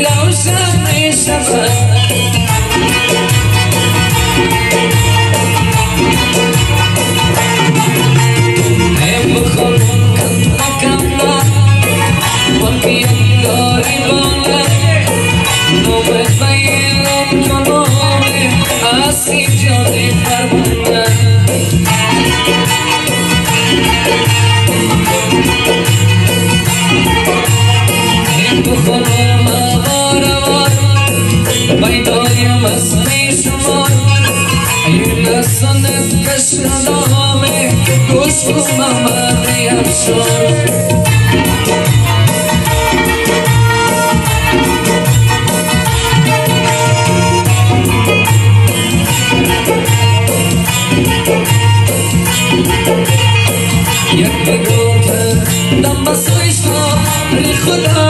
ar kilav shamne Darsın Krishna Name Kushku Mamadi Akshar Jak wygląda, dam was ojsko, licho dam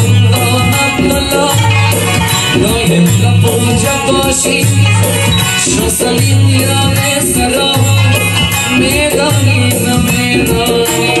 نایب لب اونجا باشی شاسلیم یار سلام میدانی نمیدانی